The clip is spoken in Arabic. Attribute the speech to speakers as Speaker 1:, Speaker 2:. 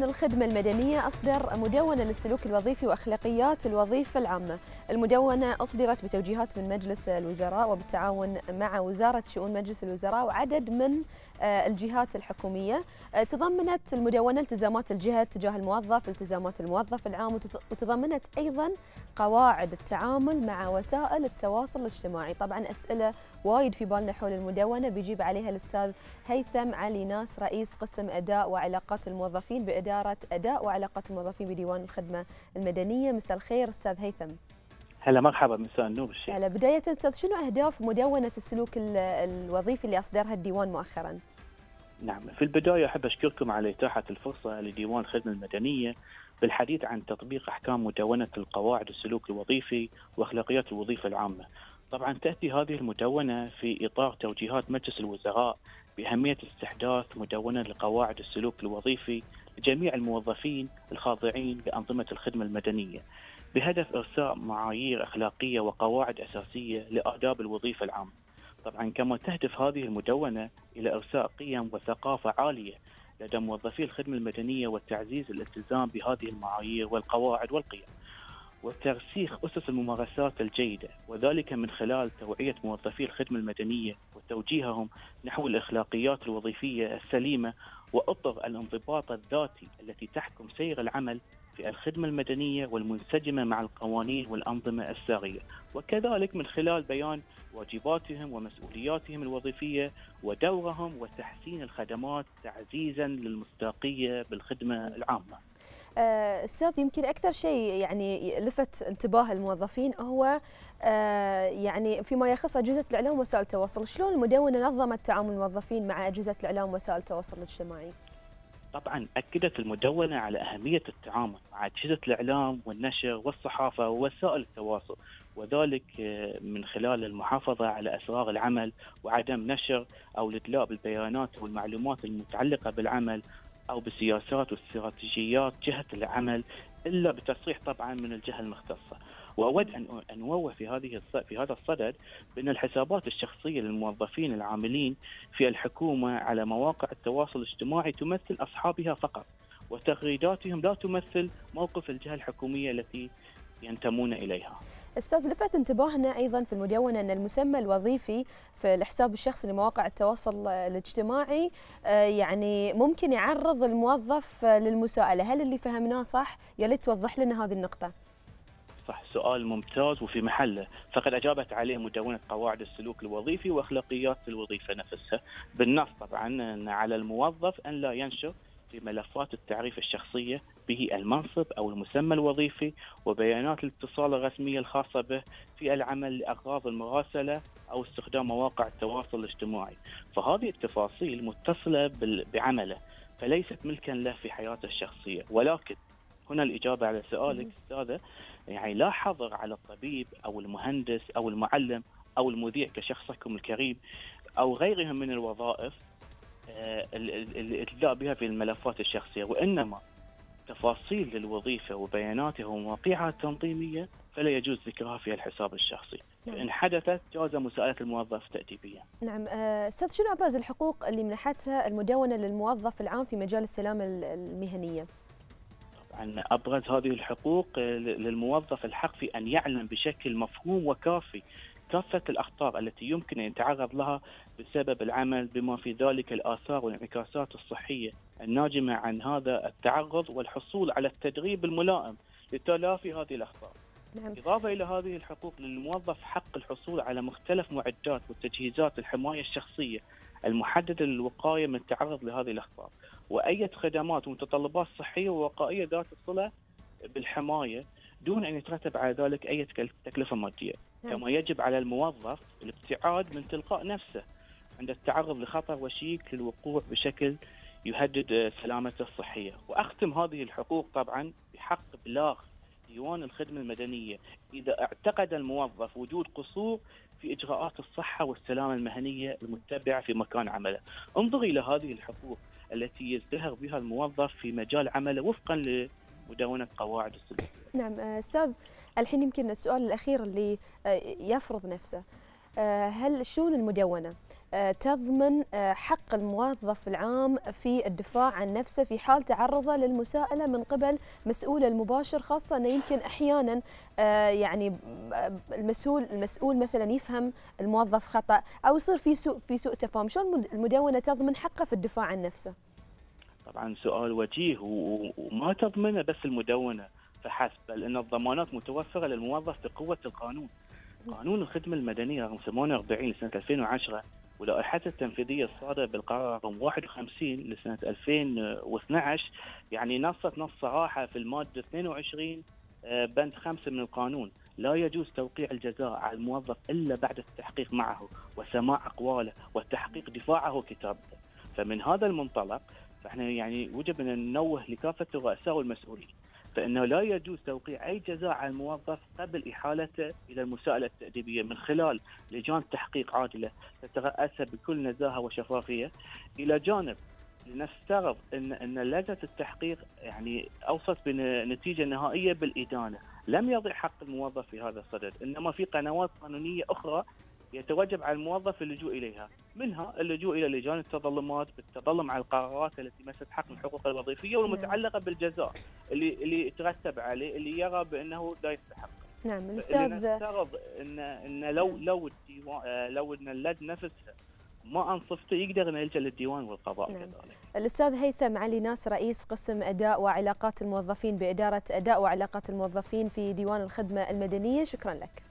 Speaker 1: ديوان الخدمة المدنية أصدر مدونة للسلوك الوظيفي وأخلاقيات الوظيفة العامة. المدونة أصدرت بتوجيهات من مجلس الوزراء وبالتعاون مع وزارة شؤون مجلس الوزراء وعدد من الجهات الحكومية. تضمنت المدونة التزامات الجهة تجاه الموظف التزامات الموظف العام وتضمنت أيضا قواعد التعامل مع وسائل التواصل الاجتماعي. طبعا أسئلة وايد في بالنا حول المدونة. بيجيب عليها الأستاذ هيثم علي ناس رئيس قسم أداء وعلاقات الموظفين بإدارة أداء وعلاقات الموظفين بديوان الخدمة المدنية. مساء الخير أستاذ هيثم.
Speaker 2: هلا مرحبا. مساء النور الشيخ
Speaker 1: هلا. بداية أستاذ شنو أهداف مدونة السلوك الوظيفي اللي أصدرها الديوان مؤخرا؟
Speaker 2: نعم. في البداية أحب أشكركم على إتاحة الفرصة لديوان الخدمة المدنية بالحديث عن تطبيق أحكام مدونة القواعد السلوك الوظيفي وأخلاقيات الوظيفة العامة. طبعا تأتي هذه المدونة في إطار توجيهات مجلس الوزراء بأهمية استحداث مدونة لقواعد السلوك الوظيفي لجميع الموظفين الخاضعين لأنظمة الخدمة المدنية بهدف إرساء معايير أخلاقية وقواعد أساسية لآداب الوظيفة العامة. طبعا كما تهدف هذه المدونة إلى إرساء قيم وثقافة عالية لدى موظفي الخدمة المدنية وتعزيز الالتزام بهذه المعايير والقواعد والقيم. وترسيخ أسس الممارسات الجيدة وذلك من خلال توعية موظفي الخدمة المدنية وتوجيههم نحو الأخلاقيات الوظيفية السليمة وأطر الانضباط الذاتي التي تحكم سير العمل في الخدمة المدنية والمنسجمة مع القوانين والأنظمة السارية وكذلك من خلال بيان واجباتهم ومسؤولياتهم الوظيفية ودورهم وتحسين الخدمات تعزيزا للمصداقية بالخدمة العامة.
Speaker 1: أستاذ يمكن أكثر شيء يعني لفت انتباه الموظفين هو يعني فيما يخص أجهزة الإعلام ووسائل التواصل، شلون المدونة نظمت تعامل الموظفين مع أجهزة الإعلام ووسائل التواصل الاجتماعي؟
Speaker 2: طبعا أكدت المدونة على أهمية التعامل مع أجهزة الإعلام والنشر والصحافة ووسائل التواصل وذلك من خلال المحافظة على أسرار العمل وعدم نشر أو الادلاء بالبيانات والمعلومات المتعلقة بالعمل أو بالسياسات واستراتيجيات جهة العمل إلا بتصريح طبعا من الجهة المختصة. وأود أن أن اوضح في هذه في هذا الصدد بأن الحسابات الشخصية للموظفين العاملين في الحكومة على مواقع التواصل الاجتماعي تمثل أصحابها فقط وتغريداتهم لا تمثل موقف الجهة الحكومية التي ينتمون إليها.
Speaker 1: أستاذ لفت انتباهنا أيضا في المدونة أن المسمى الوظيفي في الحساب الشخصي لمواقع التواصل الاجتماعي يعني ممكن يعرض الموظف للمساءلة، هل اللي فهمناه صح؟ يا ليت توضح لنا هذه النقطة.
Speaker 2: صح سؤال ممتاز وفي محله فقد أجابت عليه مدونة قواعد السلوك الوظيفي وأخلاقيات الوظيفة نفسها بالنص طبعا إن على الموظف أن لا ينشر في ملفات التعريف الشخصية به المنصب أو المسمى الوظيفي وبيانات الاتصال الرسمية الخاصة به في العمل لأغراض المراسلة أو استخدام مواقع التواصل الاجتماعي، فهذه التفاصيل متصلة بعمله فليست ملكا له في حياته الشخصية، ولكن هنا الإجابة على سؤالك أستاذة يعني لا حظر على الطبيب أو المهندس أو المعلم أو المذيع كشخصكم الكريم أو غيرهم من الوظائف الادلاء بها في الملفات الشخصية. وإنما تفاصيل للوظيفة وبياناتها ومواقعها التنظيمية فلا يجوز ذكرها في الحساب الشخصي نعم. فإن حدثت جاز مساءلة الموظف تاديبيا.
Speaker 1: نعم أستاذ شنو أبرز الحقوق اللي منحتها المدونة للموظف العام في مجال السلامه المهنية؟
Speaker 2: طبعا أبرز هذه الحقوق للموظف الحق في أن يعلم بشكل مفهوم وكافي كافة الأخطار التي يمكن أن يتعرض لها بسبب العمل بما في ذلك الآثار والانعكاسات الصحية الناجمة عن هذا التعرض والحصول على التدريب الملائم لتلافي هذه الأخطار نعم. إضافة إلى هذه الحقوق للموظف حق الحصول على مختلف معدات وتجهيزات الحماية الشخصية المحددة للوقاية من التعرض لهذه الأخطار وأي خدمات ومتطلبات صحية ووقائية ذات الصلة بالحماية دون أن يترتب على ذلك أي تكلفة مادية، نعم. كما يجب على الموظف الابتعاد من تلقاء نفسه عند التعرض لخطر وشيك للوقوع بشكل يهدد سلامته الصحية، وأختم هذه الحقوق طبعا بحق ابلاغ ديوان الخدمة المدنية إذا اعتقد الموظف وجود قصور في إجراءات الصحة والسلامة المهنية المتبعة في مكان عمله. انظر إلى هذه الحقوق التي يزدهر بها الموظف في مجال عمله وفقا مدونه قواعد السلوك.
Speaker 1: نعم أستاذ الحين يمكن السؤال الأخير اللي يفرض نفسه. هل شؤون المدونة تضمن حق الموظف العام في الدفاع عن نفسه في حال تعرضه للمساءلة من قبل مسؤوله المباشر خاصة أنه يمكن أحيانا يعني المسؤول المسؤول مثلا يفهم الموظف خطأ أو يصير في سوء في سوء تفاهم؟ شلون المدونة تضمن حقه في الدفاع عن نفسه؟
Speaker 2: طبعا سؤال وجيه وما تضمنه بس المدونة فحسب بل أن الضمانات متوفرة للموظف بقوة القانون. قانون الخدمة المدنية رقم 48 لسنة 2010 ولائحته التنفيذية الصادرة بالقرار رقم 51 لسنة 2012 يعني نصت نص صراحة في المادة 22 آه، بند 5 من القانون. لا يجوز توقيع الجزاء على الموظف إلا بعد التحقيق معه وسماع أقواله والتحقيق دفاعه وكتابته. فمن هذا المنطلق فإحنا يعني وجب أن ننوه لكافة الرؤساء والمسؤولين فإنه لا يجوز توقيع أي جزاء على الموظف قبل إحالته إلى المساءلة التأديبية من خلال لجان تحقيق عادلة تتراسها بكل نزاهة وشفافية. إلى جانب لنفترض إن إن لجنة التحقيق يعني أوصت بنتيجة نهائية بالإدانة، لم يضع حق الموظف في هذا الصدد، إنما في قنوات قانونية أخرى يتوجب على الموظف اللجوء إليها، منها اللجوء إلى لجان التظلمات بالتظلم على القرارات التي مست حق الحقوق الوظيفية والمتعلقة بالجزاء اللي اللي يترتب عليه اللي يرى بأنه لا يستحق.
Speaker 1: نعم الاستاذ
Speaker 2: نفترض ان إن لو لو الديوان لو إن اللجنة نفسها ما أنصفته يقدر إنه يلجأ للديوان والقضاء نعم. كذلك.
Speaker 1: الأستاذ هيثم علي ناس رئيس قسم أداء وعلاقات الموظفين بإدارة أداء وعلاقات الموظفين في ديوان الخدمة المدنية شكرا لك.